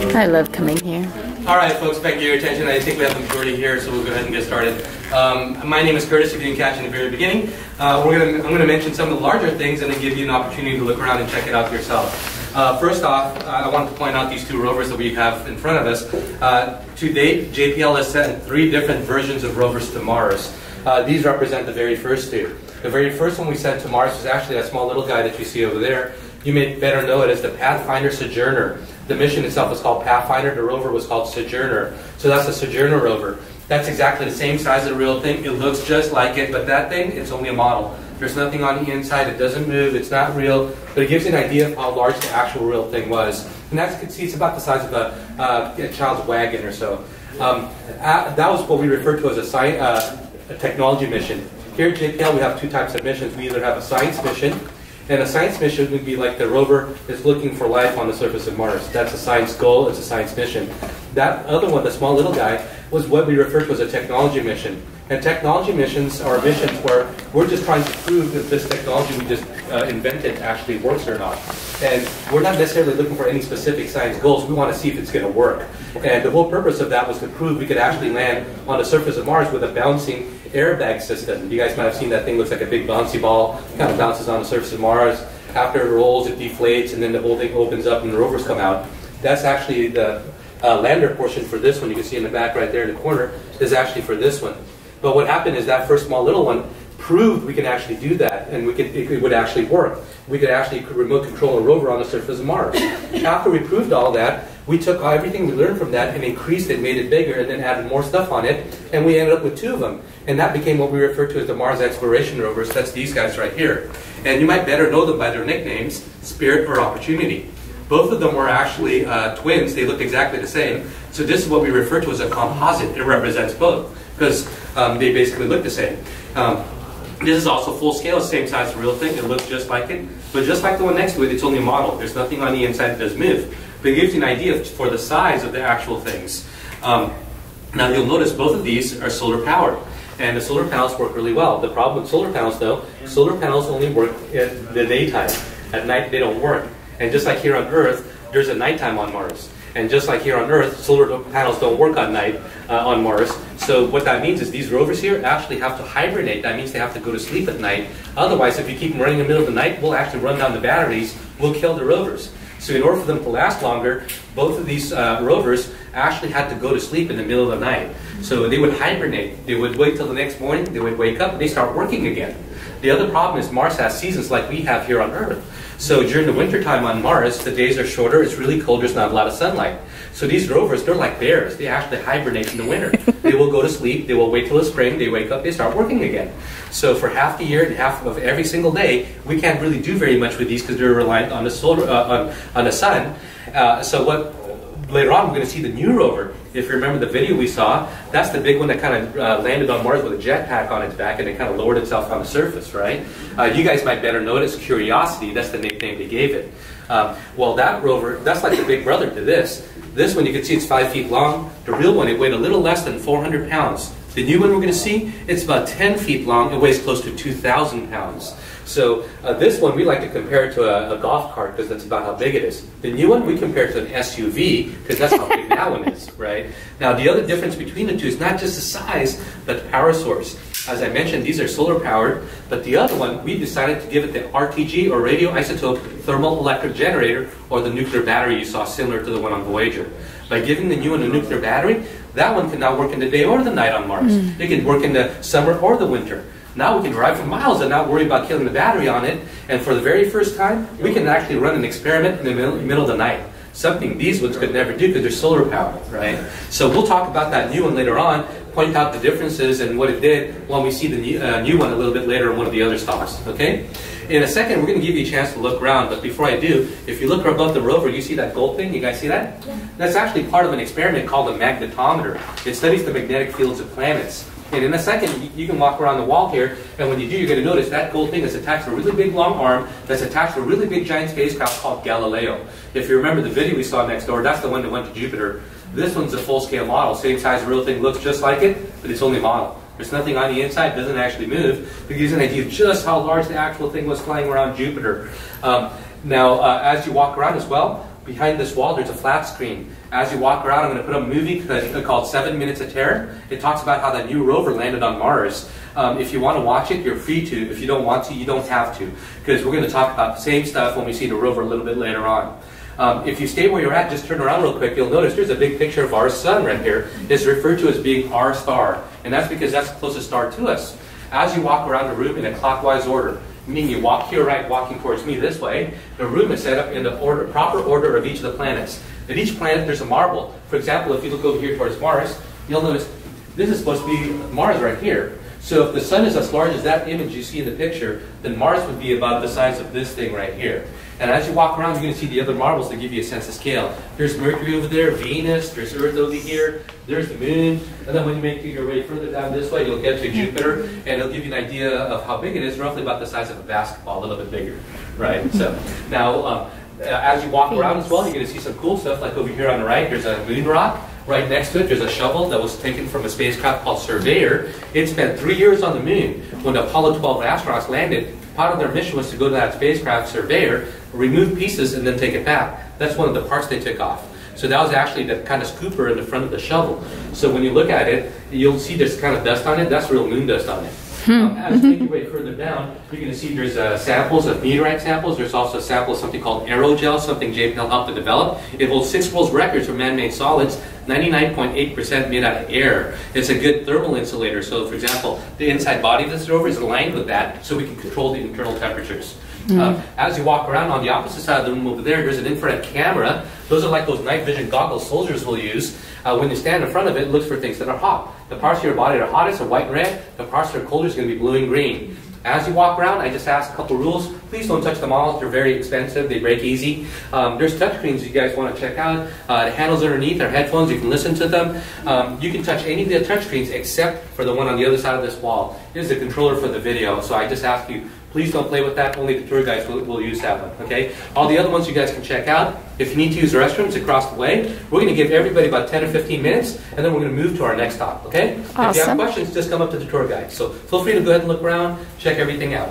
I love coming here. All right, folks, thank you for your attention. I think we have the majority here, so we'll go ahead and get started. Um, my name is Curtis, if you didn't catch in the very beginning. Uh, we're gonna, I'm going to mention some of the larger things and then give you an opportunity to look around and check it out yourself. Uh, first off, I wanted to point out these two rovers that we have in front of us. Uh, to date, JPL has sent three different versions of rovers to Mars. Uh, these represent the very first two. The very first one we sent to Mars was actually that small little guy that you see over there. You may better know it as the Pathfinder Sojourner. The mission itself was called Pathfinder. The rover was called Sojourner. So that's a Sojourner rover. That's exactly the same size as the real thing. It looks just like it, but that thing, it's only a model. There's nothing on the inside. It doesn't move. It's not real. But it gives you an idea of how large the actual real thing was. And as you can see, it's about the size of a, uh, a child's wagon or so. Um, that was what we refer to as a, sci- uh, a technology mission. Here at JPL, we have two types of missions. We either have a science mission, and a science mission would be like the rover is looking for life on the surface of Mars. That's a science goal, it's a science mission. That other one, the small little guy, was what we refer to as a technology mission. And technology missions are missions where we're just trying to prove that this technology we just uh, invented actually works or not. And we're not necessarily looking for any specific science goals. We want to see if it's going to work. And the whole purpose of that was to prove we could actually land on the surface of Mars with a bouncing airbag system. You guys might have seen that thing looks like a big bouncy ball, kind of bounces on the surface of Mars. After it rolls, it deflates, and then the whole thing opens up and the rovers come out. That's actually the uh, lander portion for this one. You can see in the back right there in the corner is actually for this one. But what happened is that first small little one proved we can actually do that, and we could, it would actually work. We could actually remote control a rover on the surface of Mars. After we proved all that, we took everything we learned from that and increased it, made it bigger, and then added more stuff on it, and we ended up with two of them. And that became what we refer to as the Mars Exploration Rovers. That's these guys right here. And you might better know them by their nicknames, Spirit or Opportunity. Both of them were actually uh, twins. They looked exactly the same. So this is what we refer to as a composite. It represents both because um, they basically look the same. Um, this is also full scale, same size real thing. It looks just like it. But just like the one next to it, it's only a model. There's nothing on the inside that does move. But it gives you an idea for the size of the actual things. Um, now you'll notice both of these are solar powered. And the solar panels work really well. The problem with solar panels though, solar panels only work in the daytime. At night they don't work. And just like here on Earth, there's a nighttime on Mars. And just like here on Earth, solar panels don't work at night uh, on Mars. So what that means is these rovers here actually have to hibernate. That means they have to go to sleep at night. Otherwise, if you keep them running in the middle of the night, we'll actually run down the batteries. We'll kill the rovers. So in order for them to last longer, both of these uh, rovers actually had to go to sleep in the middle of the night. So they would hibernate. They would wait till the next morning. They would wake up and they start working again. The other problem is Mars has seasons like we have here on Earth. So during the wintertime on Mars, the days are shorter, it's really cold, there's not a lot of sunlight. So these rovers, they're like bears. They actually hibernate in the winter. they will go to sleep, they will wait till the spring, they wake up, they start working again. So for half the year and half of every single day, we can't really do very much with these because they're reliant on the solar, uh, on, on the sun. Uh, so what later on we're going to see the new rover. If you remember the video we saw, that's the big one that kind of uh, landed on Mars with a jetpack on its back and it kind of lowered itself on the surface, right? Uh, you guys might better notice Curiosity. That's the nickname they gave it. Um, well, that rover, that's like the big brother to this. This one, you can see it's five feet long. The real one, it weighed a little less than 400 pounds. The new one we're going to see, it's about 10 feet long. It weighs close to 2,000 pounds. So uh, this one, we like to compare it to a, a golf cart because that's about how big it is. The new one, we compare it to an SUV because that's how big that one is, right? Now, the other difference between the two is not just the size, but the power source. As I mentioned, these are solar powered, but the other one, we decided to give it the RTG or radioisotope thermal electric generator or the nuclear battery you saw similar to the one on Voyager. By giving the new one a nuclear battery, that one can now work in the day or the night on Mars. Mm. It can work in the summer or the winter. Now we can drive for miles and not worry about killing the battery on it. And for the very first time, we can actually run an experiment in the middle, middle of the night. Something these ones could never do because they're solar powered, right? So we'll talk about that new one later on, point out the differences and what it did when we see the new, uh, new one a little bit later in one of the other stops, okay? In a second, we're going to give you a chance to look around, but before I do, if you look above the rover, you see that gold thing? You guys see that? Yeah. That's actually part of an experiment called a magnetometer. It studies the magnetic fields of planets. And in a second, you can walk around the wall here, and when you do, you're going to notice that gold thing is attached to a really big long arm that's attached to a really big giant spacecraft called Galileo. If you remember the video we saw next door, that's the one that went to Jupiter. This one's a full-scale model, same size, real thing, looks just like it, but it's only model. There's nothing on the inside, doesn't actually move. but gives an idea of just how large the actual thing was flying around Jupiter. Um, now, uh, as you walk around as well, behind this wall, there's a flat screen. As you walk around, I'm going to put up a movie called Seven Minutes of Terror. It talks about how that new rover landed on Mars. Um, if you want to watch it, you're free to. If you don't want to, you don't have to. Because we're going to talk about the same stuff when we see the rover a little bit later on. Um, if you stay where you're at, just turn around real quick, you'll notice there's a big picture of our sun right here. It's referred to as being our star. And that's because that's the closest star to us. As you walk around the room in a clockwise order, meaning you walk here right, walking towards me this way, the room is set up in the order, proper order of each of the planets. At each planet, there's a marble. For example, if you look over here towards Mars, you'll notice this is supposed to be Mars right here. So if the sun is as large as that image you see in the picture, then Mars would be about the size of this thing right here. And as you walk around, you're going to see the other marbles that give you a sense of scale. There's Mercury over there, Venus, there's Earth over here, there's the Moon, and then when you make your way further down this way, you'll get to Jupiter, and it'll give you an idea of how big it is, roughly about the size of a basketball, a little bit bigger, right? So now, um, as you walk around as well, you're going to see some cool stuff, like over here on the right, there's a moon rock. Right next to it, there's a shovel that was taken from a spacecraft called Surveyor. It spent three years on the moon. When the Apollo 12 astronauts landed, part of their mission was to go to that spacecraft Surveyor, remove pieces, and then take it back. That's one of the parts they took off. So that was actually the kind of scooper in the front of the shovel. So when you look at it, you'll see there's kind of dust on it. That's real moon dust on it. Um, as you make your way further down, you're going to see there's uh, samples of meteorite samples. There's also a sample of something called aerogel, something JPL helped to develop. It holds six world records for man-made solids, 99.8% made out of air. It's a good thermal insulator. So, for example, the inside body of this rover is aligned with that, so we can control the internal temperatures. Mm. Uh, as you walk around on the opposite side of the room over there, there's an infrared camera. Those are like those night vision goggles soldiers will use. Uh, when you stand in front of it, it looks for things that are hot. The parts of your body that are hottest are white and red. The parts that are colder are going to be blue and green. As you walk around, I just ask a couple rules. Please don't touch the all. They're very expensive. They break easy. Um, there's touchscreens you guys want to check out. Uh, the handles underneath are headphones. You can listen to them. Um, you can touch any of the touchscreens except for the one on the other side of this wall. It is the controller for the video. So I just ask you, Please don't play with that. Only the tour guides will, will, use that one. Okay. All the other ones you guys can check out. If you need to use the restrooms across the way, we're going to give everybody about 10 or 15 minutes, and then we're going to move to our next stop. Okay. Awesome. If you have questions, just come up to the tour guide. So feel free to go ahead and look around, check everything out.